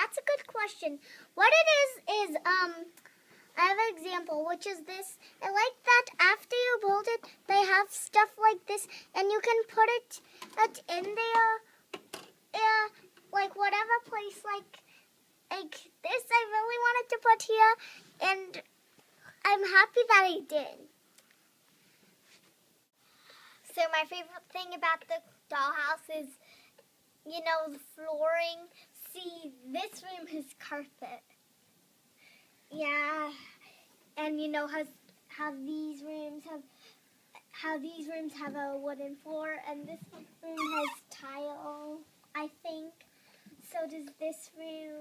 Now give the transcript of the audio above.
That's a good question. What it is is um I have an example which is this. I like that after you build it, they have stuff like this and you can put it it in there yeah, like whatever place like like this I really wanted to put here and I'm happy that I did. So my favorite thing about the dollhouse is you know, the flooring. See, this room has carpet. Yeah, and you know how how these rooms have how these rooms have a wooden floor, and this room has tile. I think. So does this room.